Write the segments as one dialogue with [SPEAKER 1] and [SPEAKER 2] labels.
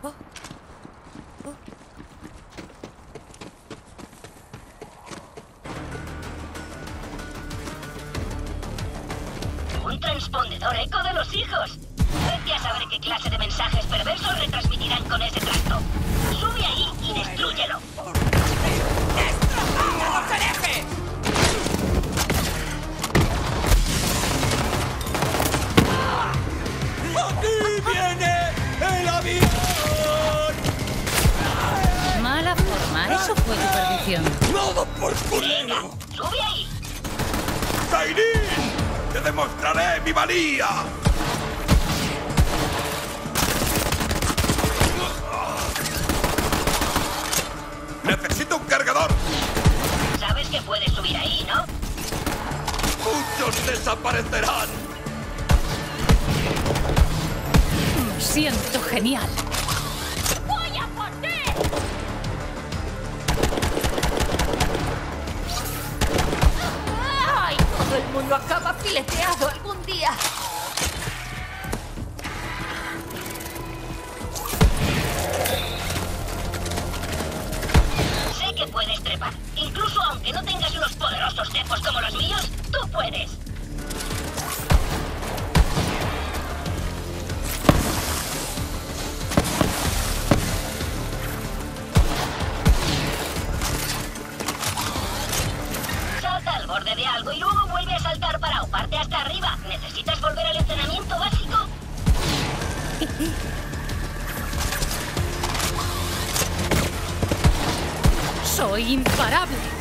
[SPEAKER 1] Un transpondedor eco de los hijos. Vete a saber qué clase de mensajes perversos retransmitirán con ese trasto. Sube ahí y destrúyelo.
[SPEAKER 2] Perdición.
[SPEAKER 3] ¡Nada por culero!
[SPEAKER 1] sube ahí.
[SPEAKER 3] ¡Kairin! ¡Te demostraré mi valía! ¡Necesito un cargador!
[SPEAKER 1] Sabes que puedes subir ahí, ¿no?
[SPEAKER 3] ¡Muchos desaparecerán!
[SPEAKER 2] Me siento genial.
[SPEAKER 4] Mundo acaba fileteado algún día.
[SPEAKER 1] Sé que puedes trepar. Incluso aunque no tengas unos poderosos cepos como los míos, tú puedes.
[SPEAKER 2] Soy imparable.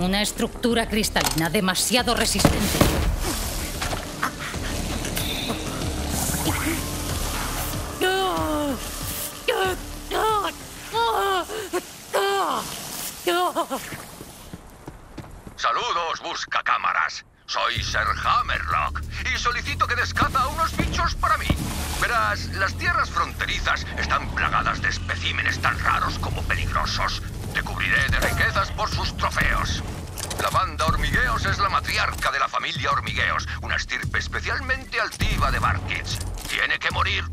[SPEAKER 2] Una estructura cristalina demasiado resistente.
[SPEAKER 5] Saludos, busca cámaras. Soy Sir Hammerlock y solicito que descaza unos bichos para mí. Verás, las tierras fronterizas están plagadas de especímenes tan raros como peligrosos. Te cubriré de riquezas por sus trofeos. La banda Hormigueos es la matriarca de la familia Hormigueos, una estirpe especialmente altiva de Barkits. Tiene que morir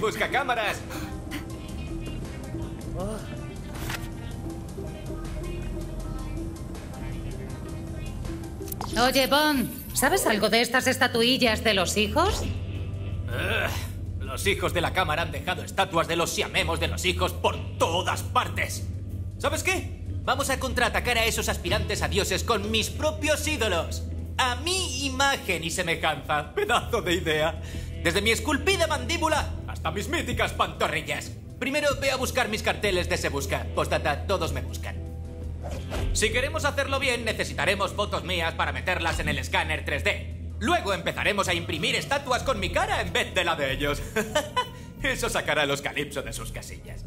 [SPEAKER 6] Busca cámaras.
[SPEAKER 2] Oye, Bond, ¿sabes algo de estas estatuillas de los hijos?
[SPEAKER 6] Los hijos de la cámara han dejado estatuas de los siamemos de los hijos por todas partes. ¿Sabes qué? Vamos a contraatacar a esos aspirantes a dioses con mis propios ídolos. A mi imagen y semejanza. Pedazo de idea. Desde mi esculpida mandíbula hasta mis míticas pantorrillas. Primero ve a buscar mis carteles de Se Busca. Postdata, todos me buscan. Si queremos hacerlo bien, necesitaremos fotos mías para meterlas en el escáner 3D. Luego empezaremos a imprimir estatuas con mi cara en vez de la de ellos. Eso sacará a los calipso de sus casillas.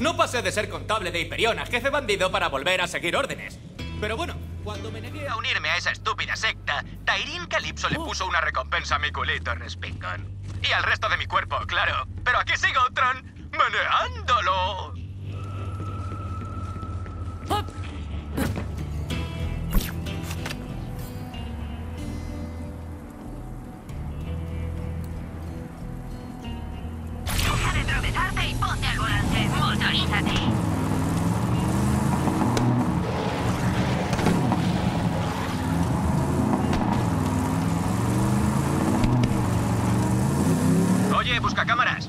[SPEAKER 6] No pasé de ser contable de Hyperion a jefe bandido para volver a seguir órdenes. Pero bueno, cuando me negué a unirme a esa estúpida secta, Tairin Calypso le puso una recompensa a mi culito respingón. Y al resto de mi cuerpo, claro. Pero aquí sigo, Tron, meneándolo. Oye, busca cámaras.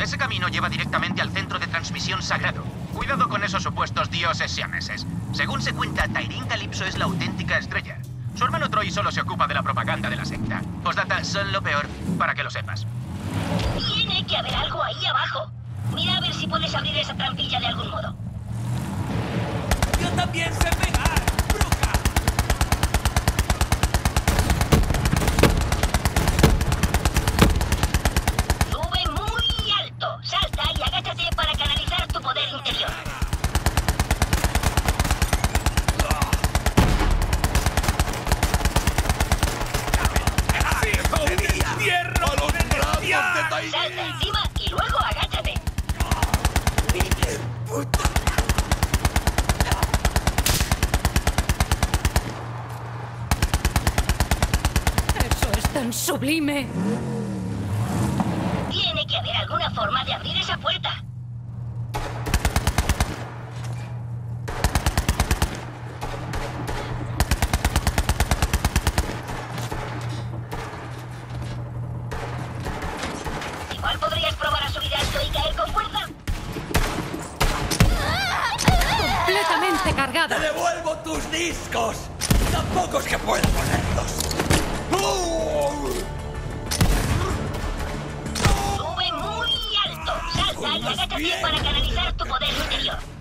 [SPEAKER 6] Ese camino lleva directamente al centro de transmisión sagrado. Cuidado con esos supuestos dioses siameses. Según se cuenta, Tairin Calypso es la auténtica estrella. Su hermano Troy solo se ocupa de la propaganda de la secta. Postdata, son lo peor, para que lo sepas.
[SPEAKER 1] Tiene que haber algo ahí abajo. Mira a ver si puedes abrir esa trampilla de algún modo.
[SPEAKER 3] Yo también sé pegar,
[SPEAKER 2] sublime.
[SPEAKER 1] Tiene que haber alguna forma de abrir esa puerta. Salta y agáchate para canalizar tu poder interior.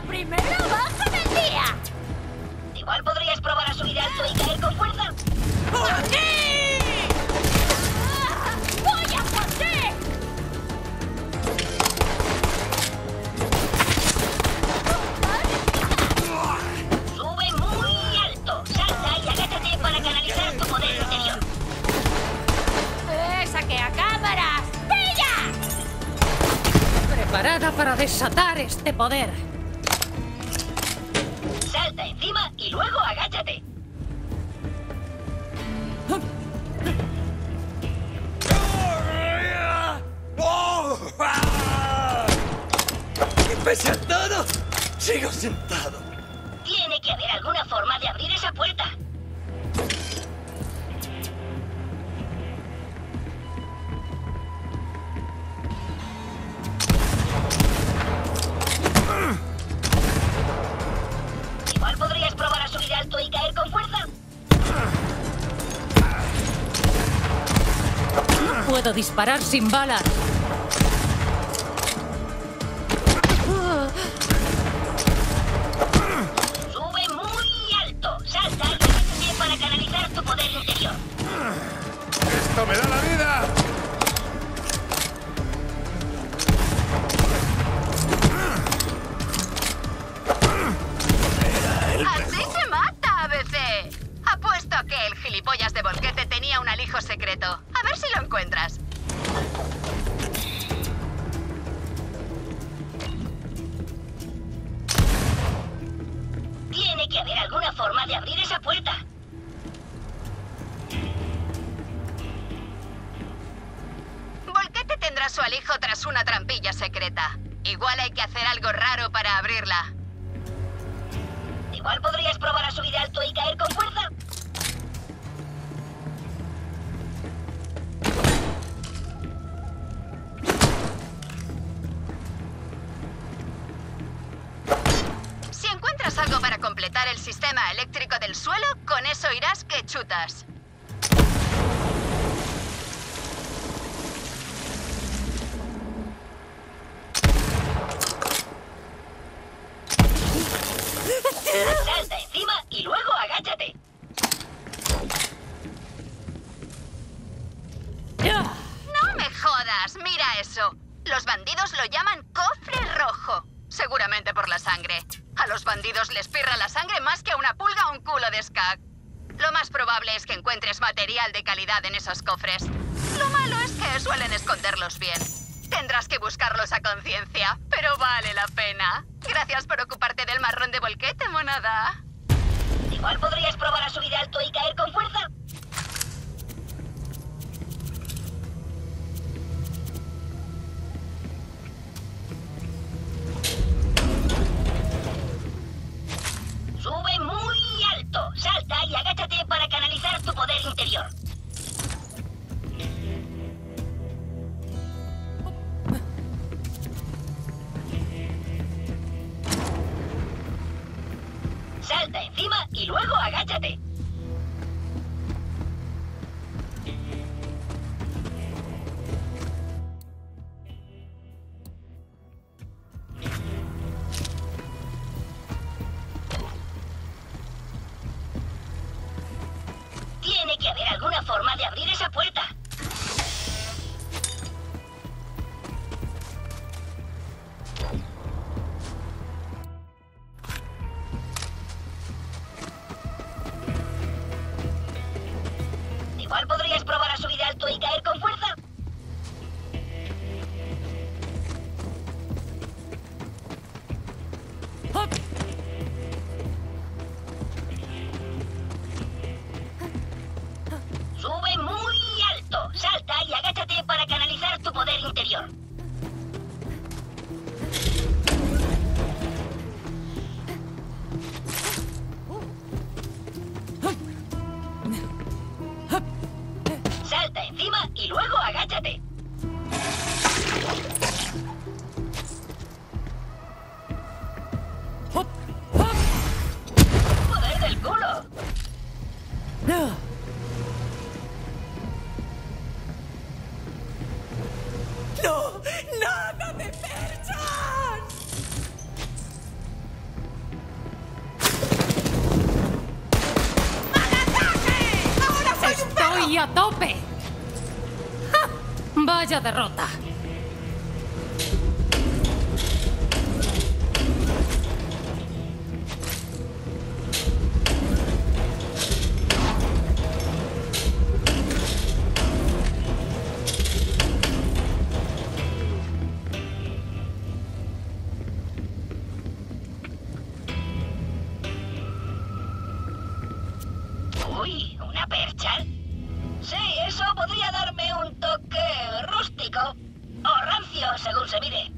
[SPEAKER 4] ¡La primera baja del día!
[SPEAKER 1] Igual podrías probar a subir alto y caer con fuerza.
[SPEAKER 4] ¡Aquí! ¡Ah! ¡Voy a por ti!
[SPEAKER 1] Sube muy alto. Salta y agáchate para canalizar tu poder interior.
[SPEAKER 4] ¡Eh, saqué a cámaras! ¡Pilla!
[SPEAKER 2] Preparada para desatar este poder.
[SPEAKER 3] me he sigo sentado.
[SPEAKER 1] Tiene que haber alguna forma de abrir esa puerta.
[SPEAKER 2] Igual podrías probar
[SPEAKER 1] a subir alto y caer con fuerza. No puedo disparar sin balas.
[SPEAKER 7] ¡Esto me da la vida!
[SPEAKER 8] ¡Así se mata, ABC! Apuesto a que el gilipollas de Volquete tenía un alijo secreto. A ver si lo encuentras.
[SPEAKER 1] Tiene que haber alguna forma de abrir esa puerta.
[SPEAKER 8] Tendrá su alijo tras una trampilla secreta. Igual hay que hacer algo raro para abrirla.
[SPEAKER 1] Igual podrías probar a subir alto y caer con fuerza.
[SPEAKER 8] Si encuentras algo para completar el sistema eléctrico del suelo, con eso irás que chutas.
[SPEAKER 1] Salta encima y luego agáchate.
[SPEAKER 8] No me jodas, mira eso. Los bandidos lo llaman cofre rojo. Seguramente por la sangre. A los bandidos les pirra la sangre más que a una pulga o un culo de skag. Lo más probable es que encuentres en esos cofres. Lo malo es que suelen esconderlos bien. Tendrás que buscarlos a conciencia, pero vale la pena. Gracias por ocuparte del marrón de volquete, monada.
[SPEAKER 1] Igual podrías probar a subir alto y caer con fuerza. Sube muy alto. Salta y agáchate para canalizar tu poder interior. Forma de abrir esa Vaya derrota. Uy, ¿una percha? Sí, eso podría darme un toque Dulce Mire.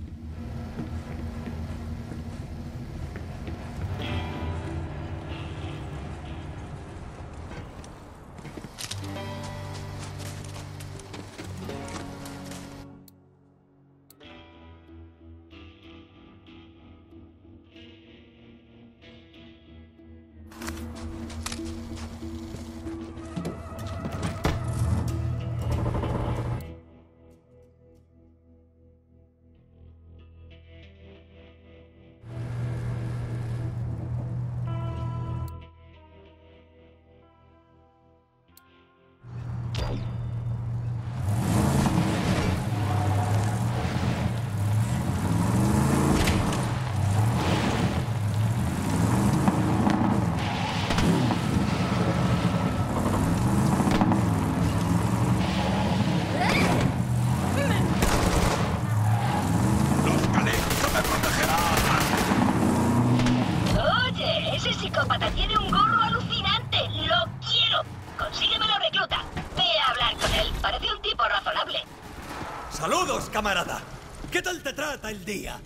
[SPEAKER 1] psicópata tiene un gorro alucinante.
[SPEAKER 3] ¡Lo quiero! Consíguemelo, recluta.
[SPEAKER 2] Ve a
[SPEAKER 1] hablar con él. Parece un tipo razonable. Saludos,
[SPEAKER 3] camarada. ¿Qué tal te trata el día?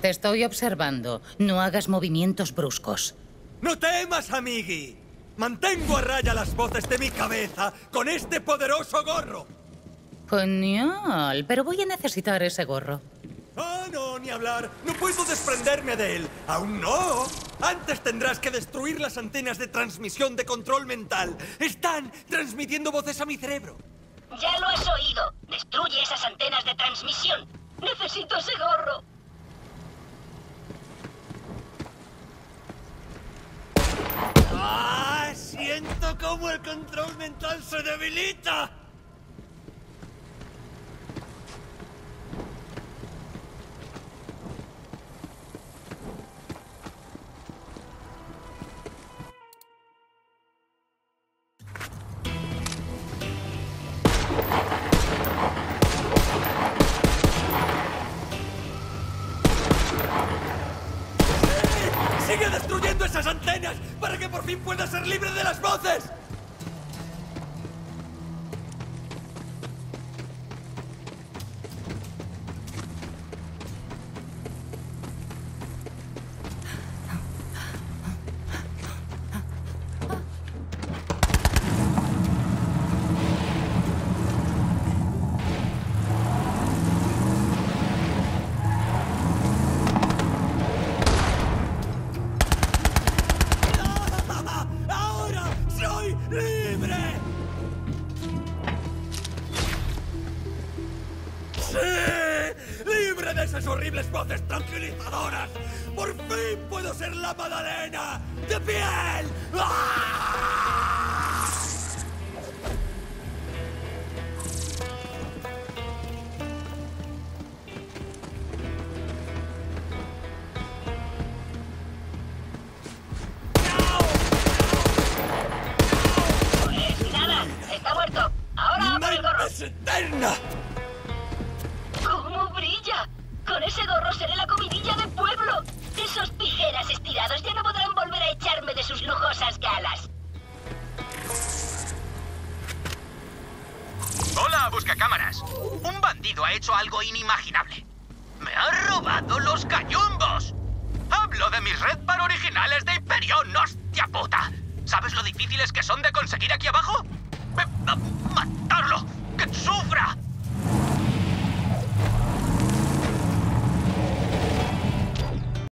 [SPEAKER 2] Te estoy observando. No hagas movimientos bruscos.
[SPEAKER 3] ¡No temas, amigui! Mantengo a raya las voces de mi cabeza con este poderoso gorro.
[SPEAKER 2] Genial, pero voy a necesitar ese gorro.
[SPEAKER 3] Ah, no, ni hablar. No puedo desprenderme de él. Aún no. Antes tendrás que destruir las antenas de transmisión de control mental. Están transmitiendo voces a mi cerebro.
[SPEAKER 1] Ya lo has oído. Destruye esas antenas de transmisión. Necesito ese gorro.
[SPEAKER 3] ¡Ah! Siento cómo el control mental se debilita. Por fin pueda ser libre de las voces! La Madalena de piel! ¡Ah!
[SPEAKER 1] Pues nada, está muerto. Ahora por el gorro.
[SPEAKER 3] ¡Mente es eterna!
[SPEAKER 1] ¿Cómo brilla? Con ese gorro seré la comidilla del pueblo. Esos tijeras estirados ya no podrán volver a echarme de sus lujosas galas.
[SPEAKER 6] Hola, buscacámaras. Un bandido ha hecho algo inimaginable. Me ha robado los gallumbos. Hablo de mis Red Bar originales de Hyperion, hostia puta. ¿Sabes lo difíciles que son de conseguir aquí abajo? ¡Me- a- ¡Matarlo! ¡Que sufra!